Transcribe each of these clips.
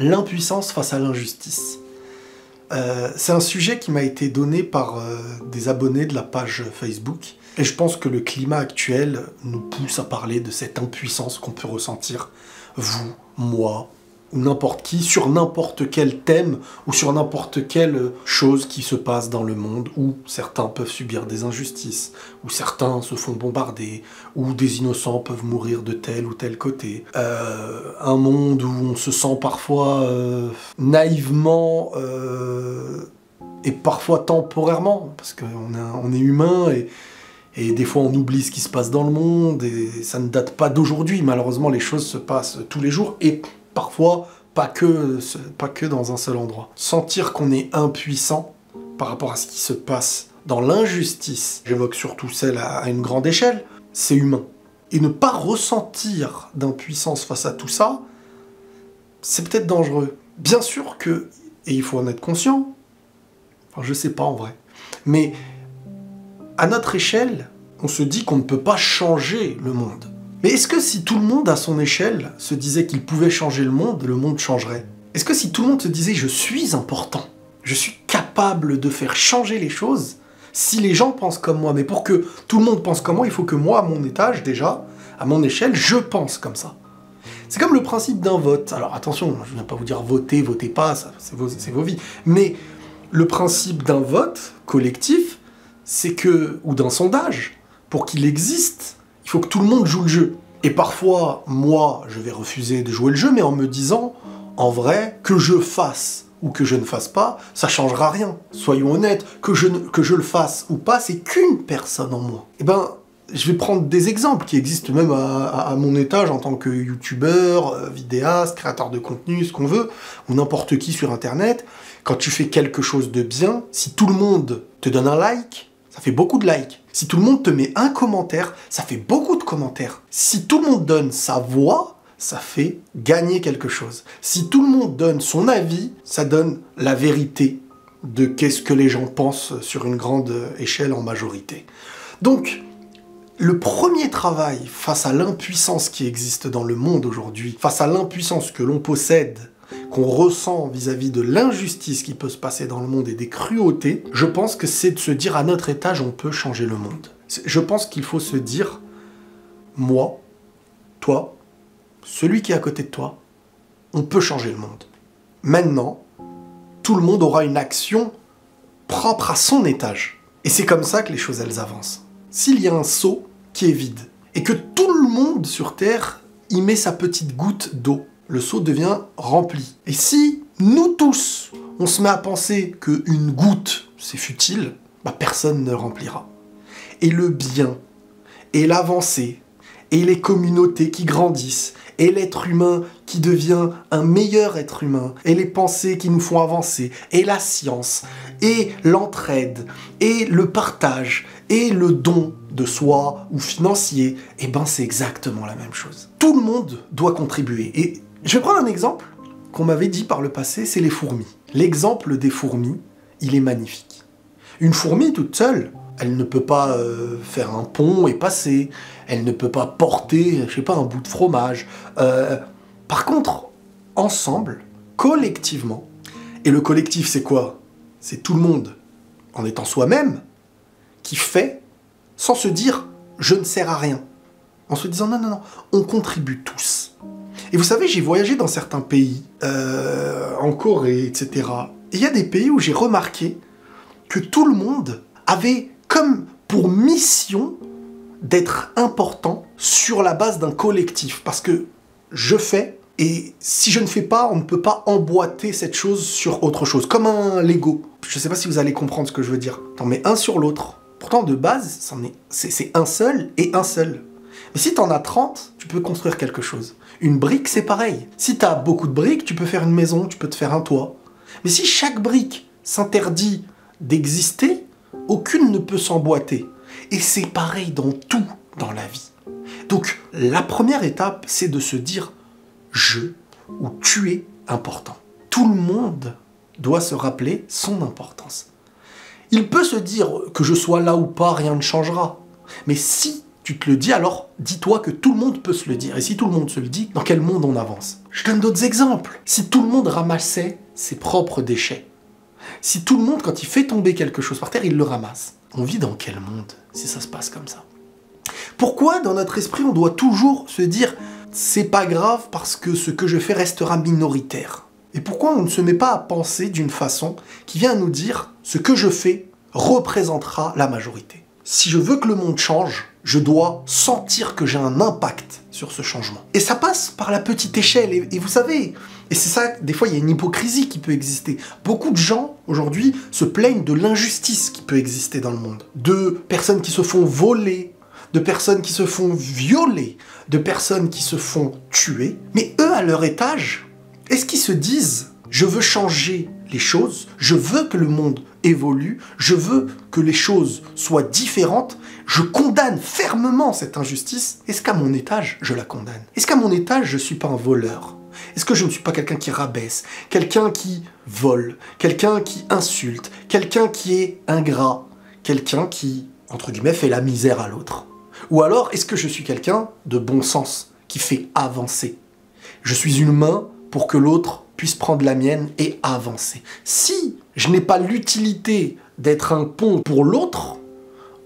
L'impuissance face à l'injustice. Euh, c'est un sujet qui m'a été donné par euh, des abonnés de la page Facebook. Et je pense que le climat actuel nous pousse à parler de cette impuissance qu'on peut ressentir, vous, moi, ou n'importe qui, sur n'importe quel thème ou sur n'importe quelle chose qui se passe dans le monde où certains peuvent subir des injustices, où certains se font bombarder, où des innocents peuvent mourir de tel ou tel côté. Euh, un monde où on se sent parfois euh, naïvement euh, et parfois temporairement, parce qu'on on est humain et et des fois, on oublie ce qui se passe dans le monde, et ça ne date pas d'aujourd'hui. Malheureusement, les choses se passent tous les jours, et parfois, pas que, pas que dans un seul endroit. Sentir qu'on est impuissant par rapport à ce qui se passe dans l'injustice, j'évoque surtout celle à une grande échelle, c'est humain. Et ne pas ressentir d'impuissance face à tout ça, c'est peut-être dangereux. Bien sûr que, et il faut en être conscient, enfin je sais pas en vrai, mais à notre échelle, on se dit qu'on ne peut pas changer le monde. Mais est-ce que si tout le monde à son échelle se disait qu'il pouvait changer le monde, le monde changerait? Est-ce que si tout le monde se disait je suis important, je suis capable de faire changer les choses, si les gens pensent comme moi, mais pour que tout le monde pense comme moi, il faut que moi, à mon étage déjà, à mon échelle, je pense comme ça. C'est comme le principe d'un vote. Alors attention, je ne viens pas vous dire votez, votez pas, c'est vos, vos vies. Mais le principe d'un vote collectif, c'est que, ou d'un sondage, pour qu'il existe, il faut que tout le monde joue le jeu. Et parfois, moi, je vais refuser de jouer le jeu, mais en me disant, en vrai, que je fasse ou que je ne fasse pas, ça changera rien. Soyons honnêtes, que je, le fasse ou pas, c'est qu'une personne en moi. Eh ben, je vais prendre des exemples qui existent même à, mon étage en tant que youtubeur, euh, vidéaste, créateur de contenu, ce qu'on veut, ou n'importe qui sur internet. Quand tu fais quelque chose de bien, si tout le monde te donne un like, ça fait beaucoup de likes. Si tout le monde te met un commentaire, ça fait beaucoup de commentaires. Si tout le monde donne sa voix, ça fait gagner quelque chose. Si tout le monde donne son avis, ça donne la vérité de qu'est-ce que les gens pensent sur une grande échelle en majorité. Donc, le premier travail face à l'impuissance qui existe dans le monde aujourd'hui, face à l'impuissance que l'on possède qu'on ressent vis-à-vis de l'injustice qui peut se passer dans le monde et des cruautés, je pense que c'est de se dire à notre étage on peut changer le monde. Je pense qu'il faut se dire moi, toi, celui qui est à côté de toi, on peut changer le monde. Maintenant, tout le monde aura une action propre à son étage. Et c'est comme ça que les choses elles avancent. S'il y a un seau qui est vide et que tout le monde sur Terre y met sa petite goutte d'eau, le seau devient rempli. Et si nous tous, on se met à penser qu'une goutte, c'est futile, bah personne ne remplira. Et le bien, et l'avancée, et les communautés qui grandissent, et l'être humain qui devient un meilleur être humain, et les pensées qui nous font avancer, et la science, et l'entraide, et le partage, et le don de soi ou financier, et eh ben c'est exactement la même chose. Tout le monde doit contribuer. Je vais prendre un exemple qu'on m'avait dit par le passé, c'est les fourmis. L'exemple des fourmis, il est magnifique. Une fourmi toute seule, elle ne peut pas euh, faire un pont et passer, elle ne peut pas porter, je sais pas, un bout de fromage. Euh, par contre, ensemble, collectivement, et le collectif c'est quoi? C'est tout le monde, en étant soi-même, qui fait sans se dire je ne sers à rien. En se disant non, non, non, on contribue tous. Et vous savez, j'ai voyagé dans certains pays, euh, en Corée, etc. Et il y a des pays où j'ai remarqué que tout le monde avait comme pour mission d'être important sur la base d'un collectif. Parce que je fais, et si je ne fais pas, on ne peut pas emboîter cette chose sur autre chose. Comme un Lego. Je ne sais pas si vous allez comprendre ce que je veux dire. T'en mets un sur l'autre. Pourtant, de base, c'est un seul et un seul. Mais si t'en as 30, tu peux construire quelque chose. Une brique, c'est pareil. Si tu as beaucoup de briques, tu peux faire une maison, tu peux te faire un toit. Mais si chaque brique s'interdit d'exister, aucune ne peut s'emboîter. Et c'est pareil dans tout dans la vie. Donc la première étape, c'est de se dire je ou tu es important. Tout le monde doit se rappeler son importance. Il peut se dire que je sois là ou pas, rien ne changera. Mais si tu te le dis, alors dis-toi que tout le monde peut se le dire. Et si tout le monde se le dit, dans quel monde on avance? Je donne d'autres exemples. Si tout le monde ramassait ses propres déchets, si tout le monde, quand il fait tomber quelque chose par terre, il le ramasse, on vit dans quel monde si ça se passe comme ça? Pourquoi dans notre esprit on doit toujours se dire c'est pas grave parce que ce que je fais restera minoritaire? Et pourquoi on ne se met pas à penser d'une façon qui vient nous dire ce que je fais représentera la majorité? Si je veux que le monde change, je dois sentir que j'ai un impact sur ce changement. Et ça passe par la petite échelle. Et, vous savez, et c'est ça, des fois, il y a une hypocrisie qui peut exister. Beaucoup de gens, aujourd'hui, se plaignent de l'injustice qui peut exister dans le monde. De personnes qui se font voler, de personnes qui se font violer, de personnes qui se font tuer. Mais eux, à leur étage, est-ce qu'ils se disent je veux changer les choses, je veux que le monde évolue, je veux que les choses soient différentes, je condamne fermement cette injustice. Est-ce qu'à mon étage, je la condamne? Est-ce qu'à mon étage, je ne suis pas un voleur? Est-ce que je ne suis pas quelqu'un qui rabaisse, quelqu'un qui vole, quelqu'un qui insulte, quelqu'un qui est ingrat, quelqu'un qui, entre guillemets, fait la misère à l'autre? Ou alors, est-ce que je suis quelqu'un de bon sens, qui fait avancer? Je suis une main pour que l'autre puisse prendre la mienne et avancer. Si je n'ai pas l'utilité d'être un pont pour l'autre,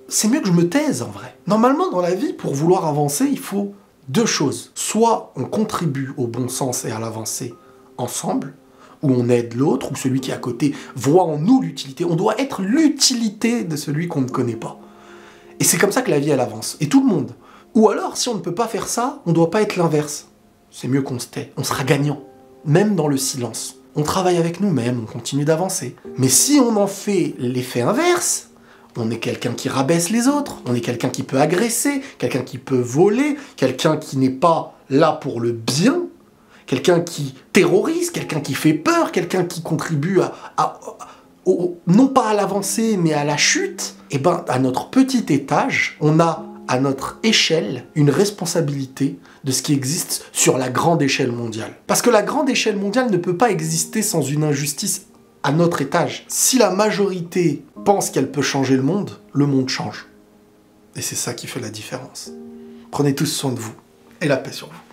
c'est mieux que je me taise en vrai. Normalement, dans la vie, pour vouloir avancer, il faut deux choses. Soit on contribue au bon sens et à l'avancée ensemble, ou on aide l'autre, ou celui qui est à côté voit en nous l'utilité. On doit être l'utilité de celui qu'on ne connaît pas. Et c'est comme ça que la vie, elle avance. Et tout le monde. Ou alors, si on ne peut pas faire ça, on ne doit pas être l'inverse. C'est mieux qu'on se tait. On sera gagnant même dans le silence. On travaille avec nous-mêmes, on continue d'avancer. Mais si on en fait l'effet inverse, on est quelqu'un qui rabaisse les autres, on est quelqu'un qui peut agresser, quelqu'un qui peut voler, quelqu'un qui n'est pas là pour le bien, quelqu'un qui terrorise, quelqu'un qui fait peur, quelqu'un qui contribue à, non pas à l'avancée mais à la chute, et eh ben à notre petit étage, on a à notre échelle une responsabilité de ce qui existe sur la grande échelle mondiale. Parce que la grande échelle mondiale ne peut pas exister sans une injustice à notre étage. Si la majorité pense qu'elle peut changer le monde, le monde change. Et c'est ça qui fait la différence. Prenez tous soin de vous et la paix sur vous.